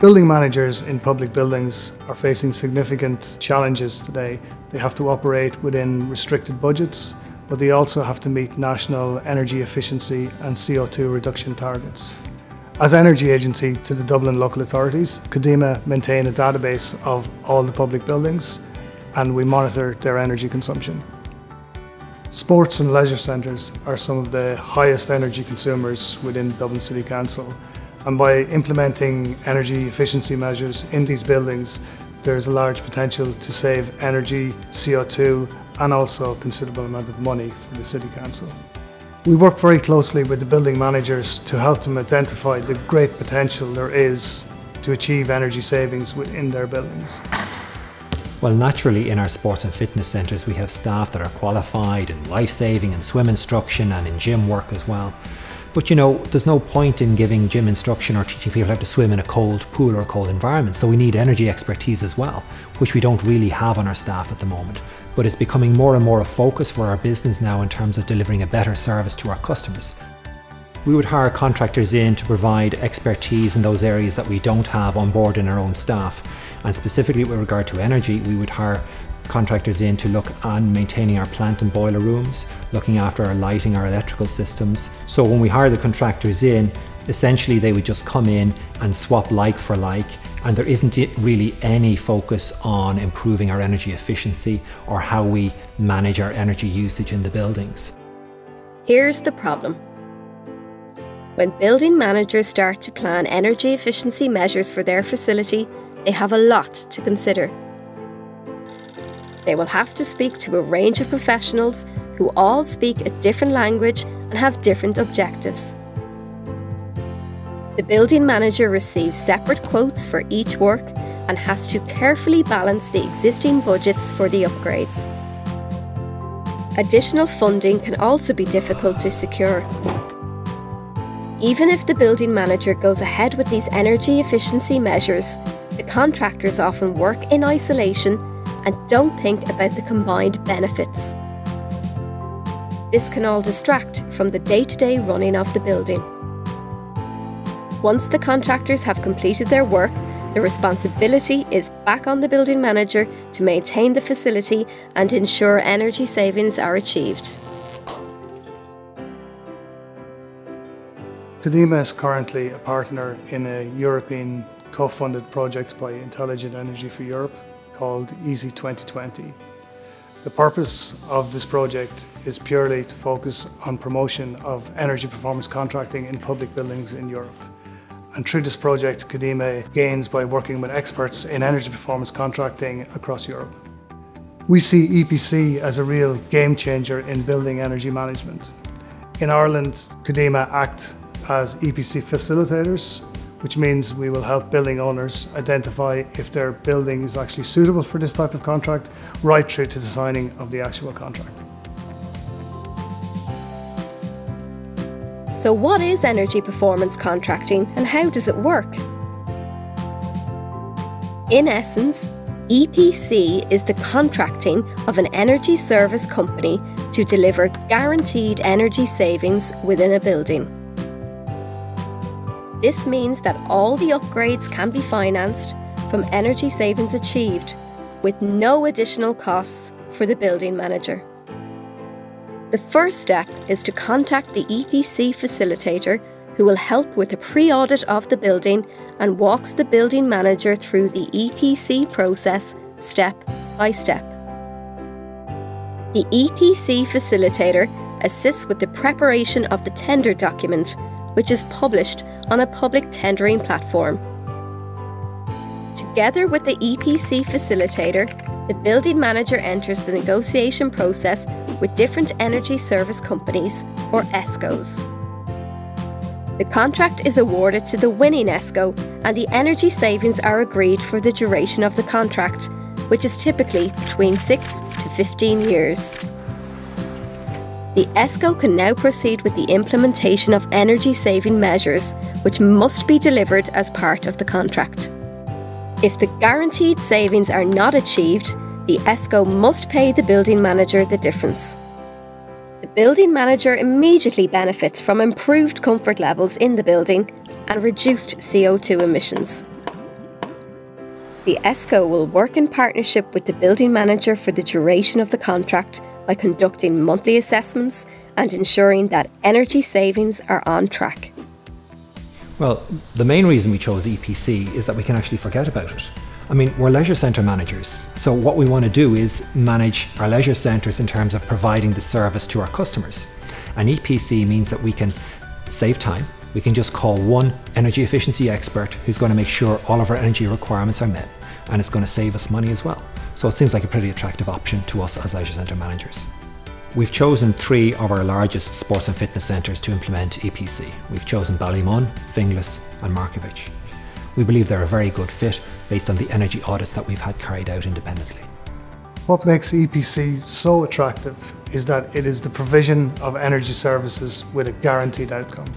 Building managers in public buildings are facing significant challenges today. They have to operate within restricted budgets, but they also have to meet national energy efficiency and CO2 reduction targets. As energy agency to the Dublin local authorities, Codema maintain a database of all the public buildings and we monitor their energy consumption. Sports and leisure centres are some of the highest energy consumers within Dublin City Council and by implementing energy efficiency measures in these buildings there is a large potential to save energy, CO2 and also a considerable amount of money for the City Council. We work very closely with the building managers to help them identify the great potential there is to achieve energy savings within their buildings. Well, naturally, in our sports and fitness centres, we have staff that are qualified in life saving and swim instruction and in gym work as well. But you know, there's no point in giving gym instruction or teaching people how to swim in a cold pool or a cold environment. So we need energy expertise as well, which we don't really have on our staff at the moment but it's becoming more and more a focus for our business now in terms of delivering a better service to our customers. We would hire contractors in to provide expertise in those areas that we don't have on board in our own staff. And specifically with regard to energy, we would hire contractors in to look on maintaining our plant and boiler rooms, looking after our lighting, our electrical systems. So when we hire the contractors in, essentially they would just come in and swap like for like and there isn't really any focus on improving our energy efficiency or how we manage our energy usage in the buildings. Here's the problem. When building managers start to plan energy efficiency measures for their facility, they have a lot to consider. They will have to speak to a range of professionals who all speak a different language and have different objectives. The building manager receives separate quotes for each work and has to carefully balance the existing budgets for the upgrades. Additional funding can also be difficult to secure. Even if the building manager goes ahead with these energy efficiency measures, the contractors often work in isolation and don't think about the combined benefits. This can all distract from the day to day running of the building. Once the contractors have completed their work, the responsibility is back on the building manager to maintain the facility and ensure energy savings are achieved. Codema is currently a partner in a European co-funded project by Intelligent Energy for Europe called EESI 2020. The purpose of this project is purely to focus on promotion of energy performance contracting in public buildings in Europe. And through this project, Codema gains by working with experts in energy performance contracting across Europe. We see EPC as a real game changer in building energy management. In Ireland, Codema act as EPC facilitators, which means we will help building owners identify if their building is actually suitable for this type of contract, right through to the signing of the actual contract. So, what is energy performance contracting and how does it work? In essence, EPC is the contracting of an energy service company to deliver guaranteed energy savings within a building. This means that all the upgrades can be financed from energy savings achieved with no additional costs for the building manager. The first step is to contact the EPC facilitator who will help with a pre audit of the building and walks the building manager through the EPC process step by step. The EPC facilitator assists with the preparation of the tender document, which is published on a public tendering platform. Together with the EPC facilitator, the building manager enters the negotiation process with different energy service companies, or ESCOs. The contract is awarded to the winning ESCO, and the energy savings are agreed for the duration of the contract, which is typically between 6 to 15 years. The ESCO can now proceed with the implementation of energy saving measures, which must be delivered as part of the contract. If the guaranteed savings are not achieved, the ESCO must pay the building manager the difference. The building manager immediately benefits from improved comfort levels in the building and reduced CO2 emissions. The ESCO will work in partnership with the building manager for the duration of the contract by conducting monthly assessments and ensuring that energy savings are on track. Well, the main reason we chose EPC is that we can actually forget about it. I mean, we're leisure centre managers, so what we want to do is manage our leisure centres in terms of providing the service to our customers. And EPC means that we can save time, we can just call one energy efficiency expert who's going to make sure all of our energy requirements are met, and it's going to save us money as well. So it seems like a pretty attractive option to us as leisure centre managers. We've chosen three of our largest sports and fitness centres to implement EPC. We've chosen Ballymun, Finglas and Markievicz. We believe they're a very good fit based on the energy audits that we've had carried out independently. What makes EPC so attractive is that it is the provision of energy services with a guaranteed outcome.